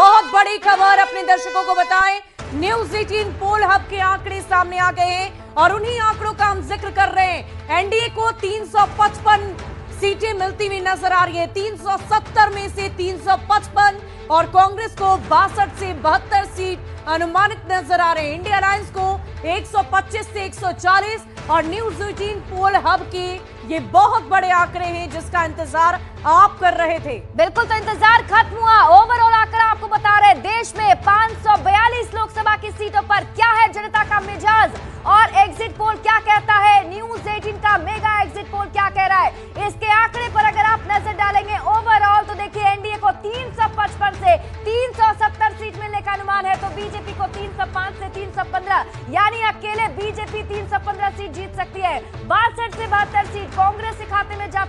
बहुत बड़ी खबर अपने दर्शकों को बताएँ। न्यूज़ 18 पोल हब के आंकड़े सामने आ गए हैं और उन्हीं आंकड़ों का हम ज़िक्र कर रहे हैं। एनडीए को 355 सीटें मिलती हुई नज़र आ रही है। 370 में से 355 और कांग्रेस को बासठ से बहत्तर सीट अनुमानित नज़र आ रहे हैं। इंडिया अलायंस को 125 से 140 और न्यूज़ 18 पोल हब के ये बहुत बड़े आंकड़े हैं जिसका इंतज़ार आप कर रहे थे। बिल्कुल तो इंतज़ार खत्म हुआ। ओवरऑल आंकड़ा आपको बता रहे देश में 542 लोकसभा की सीटों पर क्या है जनता का मिजाज और एग्जिट पोल क्या कहता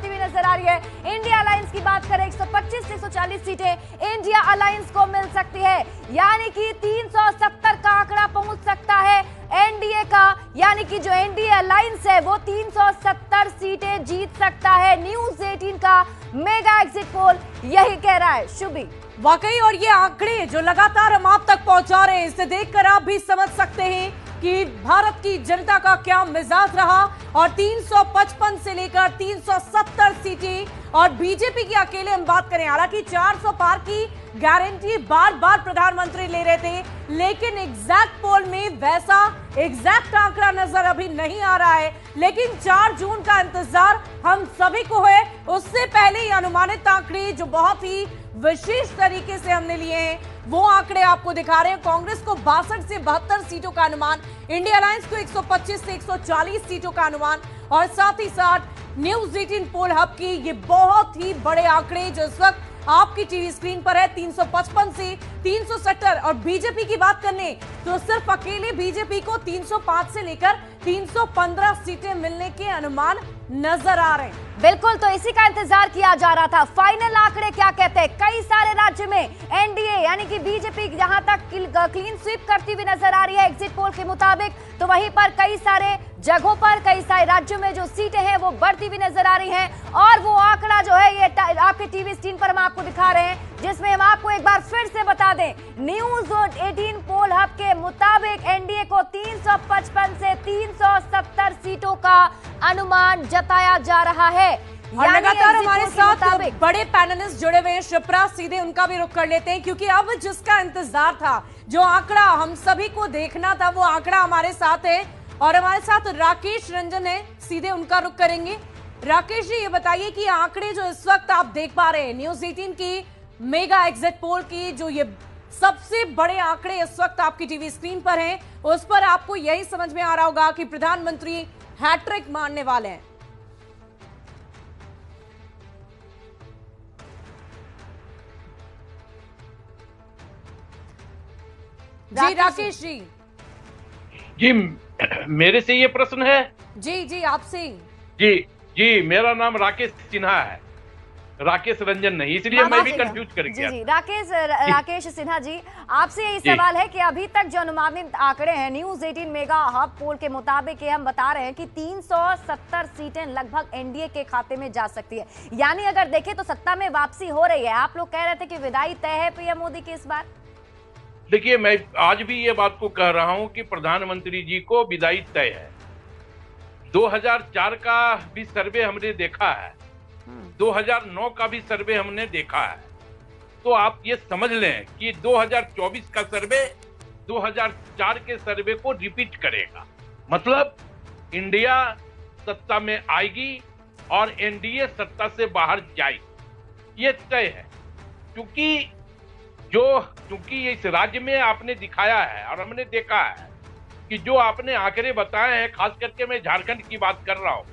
जाती हुई नज़र आ रही है। इंडिया अलायंस की बात करें 125 से 140 सीटें इंडिया अलायंस को मिल सकती है। यानी कि 370 का आंकड़ा पहुँच सकता है एनडीए का। यानी कि जो एनडीए अलायंस है, वो 370 सीटें जीत सकता है। न्यूज़ 18 का मेगा एग्जिट पोल यही कह रहा है शुभी। वाकई, और ये आंकड़े जो लगातार हम आप तक पहुँचा रहे हैं, इसे देखकर आप भी समझ सकते हैं कि भारत की जनता का क्या मिजाज रहा और 355 से लेकर 370 सीटें और बीजेपी की अकेले हम बात करें, हालाँकि 400 पार की गारंटी बार बार प्रधानमंत्री ले रहे थे, लेकिन एग्जैक्ट पोल में वैसा एग्जैक्ट आंकड़ा नज़र अभी नहीं आ रहा है। लेकिन 4 जून का इंतज़ार हम सभी को है। उससे पहले ही अनुमानित आंकड़े, जो बहुत ही विशेष तरीके से हमने लिए हैं। वो आंकड़े आपको दिखा रहे हैं। कांग्रेस को बासठ से बहत्तर सीटों का अनुमान, इंडिया अलायंस को 125 से 140 सीटों का अनुमान, और साथ ही साथ न्यूज़ 18 पोल हब की ये बहुत ही बड़े आंकड़े जो इस वक्त आपकी टीवी स्क्रीन पर है 355 से 370 और बीजेपी की बात करने तो सिर्फ़ अकेले बीजेपी को 305 से लेकर 315 सीटें मिलने के अनुमान नज़र आ रहे हैं। बिल्कुल तो इसी का इंतज़ार किया जा रहा था। फाइनल आंकड़े क्या कहते हैं? कई सारे राज्य में एनडीए, यानी कि बीजेपी जहाँ तक क्लीन स्वीप करती हुई नज़र आ रही है एग्जिट पोल के मुताबिक। तो वहीं पर कई सारे जगहों पर, कई सारे राज्यों में जो सीटें हैं, वो बढ़ती हुई नज़र आ रही हैं। और वो आंकड़ा जो है, ये आपके टीवी स्क्रीन पर हम आपको दिखा रहे हैं। जिसमें हम आपको एक बार फिर से बता दें न्यूज़ 18 पोल हब के मुताबिक एनडीए को 355 से 370 सीटों का अनुमान जताया जा रहा है। और लगातार हमारे साथ बड़े पैनलिस्ट जुड़े हुए हैं शिप्रा सीधे उनका भी रुख कर लेते हैं क्योंकि अब जिसका इंतज़ार था जो आंकड़ा हम सभी को देखना था वो आंकड़ा हमारे साथ है। और हमारे साथ राकेश रंजन है सीधे उनका रुख करेंगे। राकेश जी ये बताइए कि आंकड़े जो इस वक्त आप देख पा रहे हैं न्यूज़ 18 की मेगा एग्जिट पोल की जो ये सबसे बड़े आंकड़े इस वक्त आपकी टीवी स्क्रीन पर हैं उस पर आपको यही समझ में आ रहा होगा कि प्रधानमंत्री हैट्रिक मारने वाले हैं। जी राकेश जी। जी मेरे से ये प्रश्न है? जी जी आपसे। जी जी मेरा नाम राकेश सिन्हा है। राकेश रंजन नहीं इसलिए मैं भी कंफ्यूज कर गया। जी जी राकेश राकेश सिन्हा जी आपसे यही सवाल है कि अभी तक जो अनुमानित आंकड़े हैं न्यूज़ 18 मेगा हब पोल के मुताबिक हम बता रहे हैं कि 370 सीटें लगभग एनडीए के खाते में जा सकती है। यानी अगर देखें तो सत्ता में वापसी हो रही है। आप लोग कह रहे थे कि विदाई तय है पीएम मोदी की इस बार? देखिए मैं आज भी ये बात को कह रहा हूँ कि प्रधानमंत्री जी को विदाई तय है। 2004 का भी सर्वे हमने देखा है। 2009 का भी सर्वे हमने देखा है। तो आप ये समझ लें कि 2024 का सर्वे 2004 के सर्वे को रिपीट करेगा। मतलब इंडिया सत्ता में आएगी और एनडीए सत्ता से बाहर जाएगी। ये तय है। क्योंकि जो, क्योंकि इस राज्य में आपने दिखाया है और हमने देखा है कि जो आपने आंकड़े बताए हैं खास करके मैं झारखंड की बात कर रहा हूँ।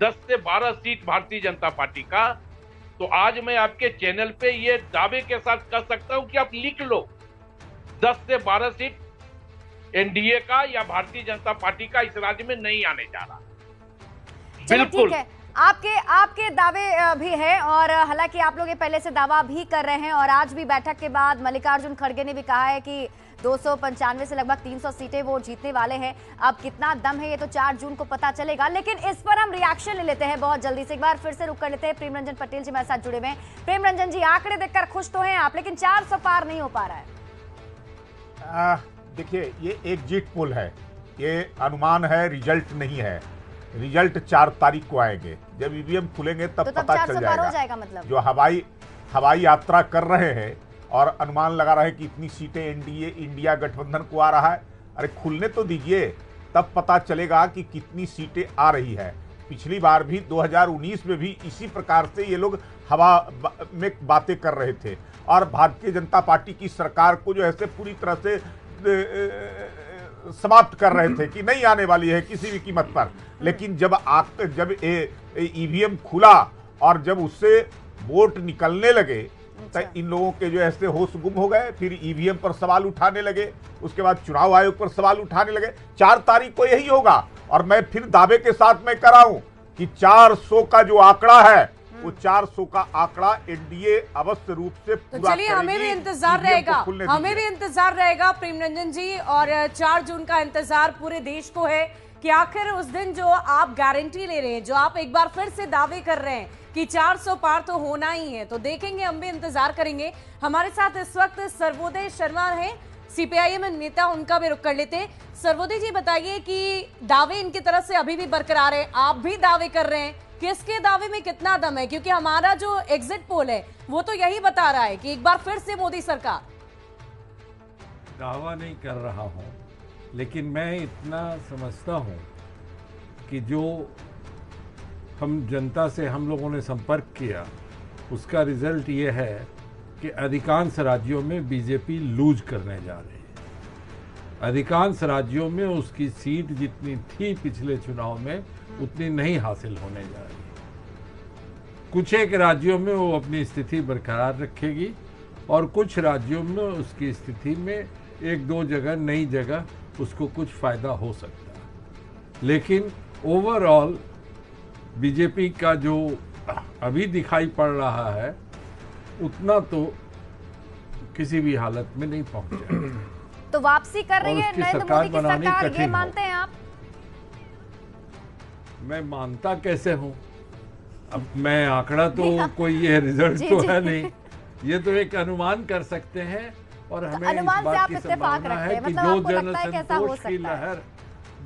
दस से बारह सीट भारतीय जनता पार्टी का। तो आज मैं आपके चैनल पे ये दावे के साथ कर सकता हूँ कि आप लिख लो। दस से बारह सीट एनडीए का या भारतीय जनता पार्टी का इस राज्य में नहीं आने जा रहा। बिल्कुल। आपके आपके दावे भी हैं और हालाँकि आप लोग ये पहले से दावा भी कर रहे हैं और आज भी बैठक के बाद मल्लिकार्जुन खड़गे ने भी कहा है कि दो सौ पंचानवे से लगभग 300 सीटें वो जीतने वाले हैं। अब कितना दम है ये तो 4 जून को पता चलेगा, लेकिन इस पर हम रिएक्शन ले लेते हैं बहुत जल्दी से। एक बार फिर से रुक कर लेते हैं प्रेम रंजन पटेल जी हमारे साथ जुड़े हुए हैं। प्रेम रंजन जी, आंकड़े देखकर खुश तो हैं आप, लेकिन 400 पार नहीं हो पा रहा है। देखिए, ये एक एग्जिट पोल है। ये अनुमान है, रिज़ल्ट नहीं है। रिज़ल्ट चार तारीख को आएँगे। जब ईवीएम खुलेंगे तब तो तब पता चल जाएगा। जाएगा मतलब। जो हवाई हवाई यात्रा कर रहे हैं और अनुमान लगा रहे हैं कि इतनी सीटें एनडीए इंडिया गठबंधन को आ रहा है अरे खुलने तो दीजिए तब पता चलेगा कि कितनी सीटें आ रही है। पिछली बार भी 2019 में भी इसी प्रकार से ये लोग हवा में बातें कर रहे थे। और भारतीय जनता पार्टी की सरकार को जो है से पूरी तरह से समाप्त कर रहे थे कि नहीं आने वाली है किसी भी कीमत पर। लेकिन जब आक जब ईवीएम खुला और जब उससे वोट निकलने लगे तो अच्छा। इन लोगों के जो ऐसे होश गुम हो गए। फिर ईवीएम पर सवाल उठाने लगे। उसके बाद चुनाव आयोग पर सवाल उठाने लगे। चार तारीख को यही होगा। और मैं फिर दावे के साथ मैं कराऊं कि 400 का जो आंकड़ा है वो 400 का आंकड़ा एनडीए अवश्य रूप से तो पूरा चलिए हमें भी इंतज़ार रहेगा। हमें भी इंतज़ार रहेगा प्रेम रंजन जी और चार जून का इंतज़ार पूरे देश को है कि आखिर उस दिन जो आप गारंटी ले रहे हैं जो आप एक बार फिर से दावे कर रहे हैं कि 400 पार तो होना ही है तो देखेंगे हम भी इंतज़ार करेंगे। हमारे साथ इस वक्त सर्वोदय शर्मा हैं सीपीआईएम नेता उनका भी रुख कर लेते हैं। सर्वोदय जी बताइए कि दावे इनकी तरफ़ से अभी भी बरकरार है आप भी दावे कर रहे हैं। किसके दावे में कितना दम है? क्योंकि हमारा जो एग्जिट पोल है, वो तो यही बता रहा है कि एक बार फिर से मोदी सरकार। दावा नहीं कर रहा हूँ, लेकिन मैं इतना समझता हूँ कि जो हम जनता से हम लोगों ने संपर्क किया, उसका रिज़ल्ट ये है कि अधिकांश राज्यों में बीजेपी लूज करने जा रही है। अधिकांश राज्यों में उसकी सीट जितनी थी पिछले चुनाव में उतनी नहीं हासिल होने जा रही कुछ एक राज्यों में वो अपनी स्थिति बरकरार रखेगी और कुछ राज्यों में उसकी स्थिति में एक दो जगह नई जगह उसको कुछ फ़ायदा हो सकता है। लेकिन ओवरऑल बीजेपी का जो अभी दिखाई पड़ रहा है उतना तो किसी भी हालत में नहीं पहुँचा। तो वापसी कर रही है नरेंद्र सरकार मोदी की सरकार ये मानते हैं आप? मैं मानता कैसे हूँ? अब मैं आंकड़ा तो कोई ये रिज़ल्ट जी, तो जी। है नहीं। ये तो एक अनुमान कर सकते हैं और हमें इस बात की संभावना है कि मतलब जो आपको जन लगता है कि ऐसा हो संतोष की लहर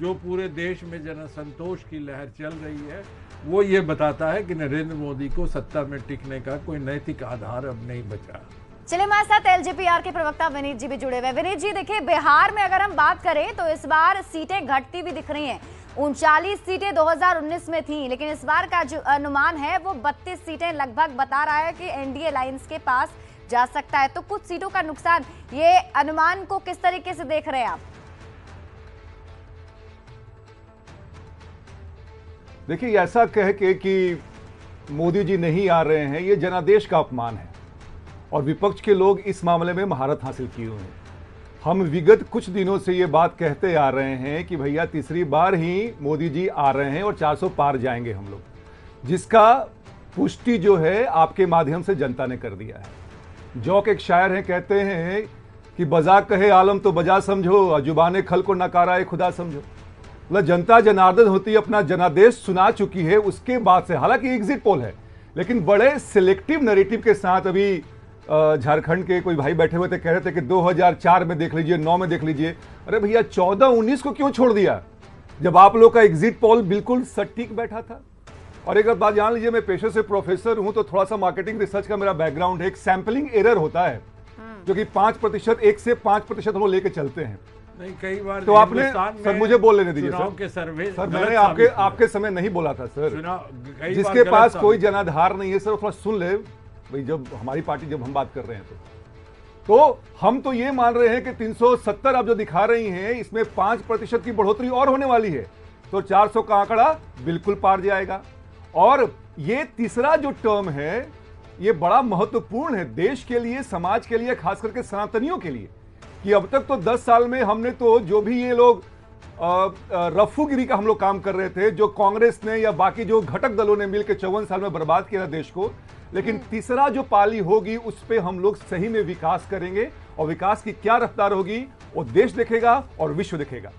जो पूरे देश में जनसंतोष की लहर चल रही है वो ये बताता है कि नरेंद्र मोदी को सत्ता में टिकने का कोई नैतिक आधार अब नहीं बचा। चलिए हमारे साथ एलजेपीआर के प्रवक्ता विनीत जी भी जुड़े हुए विनीत जी देखिए बिहार में अगर हम बात करें तो इस बार सीटें घटती भी दिख रही हैं। उनचालीस सीटें 2019 में थी, लेकिन इस बार का जो अनुमान है, वो 32 सीटें लगभग बता रहा है कि एनडीए अलायंस के पास जा सकता है। तो कुछ सीटों का नुकसान, ये अनुमान को किस तरीके से देख रहे हैं आप? देखिए, ऐसा कह के कि मोदी जी नहीं आ रहे हैं, ये जनादेश का अपमान है। और विपक्ष के लोग इस मामले में महारत हासिल किए हुए हैं। हम विगत कुछ दिनों से ये बात कहते आ रहे हैं कि भैया तीसरी बार ही मोदी जी आ रहे हैं और 400 पार जाएँगे हम लोग। जिसका पुष्टि जो है, आपके माध्यम से जनता ने कर दिया है। जौक एक शायर हैं, कहते हैं कि बजा कहे आलम तो बजा समझो और ज़ुबान खल को नकारा है खुदा समझो। मतलब जनता जनार्दन होती अपना जनादेश सुना चुकी है, उसके बाद से हालाँकि एग्जिट पोल है, लेकिन बड़े सिलेक्टिव नैरेटिव के साथ अभी झारखंड के कोई भाई बैठे हुए थे कह रहे थे कि 2004 में देख लीजिए 9 में देख लीजिए। अरे भैया 14 19 को क्यों छोड़ दिया? जब आप लोग का एग्जिट पोल बिल्कुल सटीक बैठा था। और एक बात जान लीजिए मैं पेशे से प्रोफेसर हूँ तो थोड़ा सा मार्केटिंग रिसर्च का मेरा बैकग्राउंड है। एक सैंपलिंग एरर होता है जो कि पाँच प्रतिशत एक से पाँच प्रतिशत हम लेके चलते हैं। नहीं कई बार तो आपने- सर, मुझे बोल लेने दीजिए, सर। के सर्वे सर मैंने आपके आपके समय नहीं बोला था सर। जिसके पास कोई जनाधार नहीं है सर थोड़ा सुन ले। भाई, जब हमारी पार्टी, जब हम बात कर रहे हैं तो। तो हम तो ये मान रहे हैं कि 370 आप जो दिखा रही हैं, इसमें पाँच प्रतिशत की बढ़ोतरी और होने वाली है। तो 400 का आंकड़ा बिल्कुल पार जाएगा। और ये तीसरा जो टर्म है, ये बड़ा महत्वपूर्ण है देश के लिए, समाज के लिए, खास करके सनातनियों के लिए। कि अब तक तो 10 साल में हमने तो जो भी ये लोग रफूगिरी का हम लोग काम कर रहे थे, जो कांग्रेस ने या बाकी जो घटक दलों ने मिलकर चौवन साल में बर्बाद किया देश को लेकिन तीसरा जो पाली होगी, उस पर हम लोग सही में विकास करेंगे और विकास की क्या रफ्तार होगी, वो देश देखेगा और विश्व देखेगा।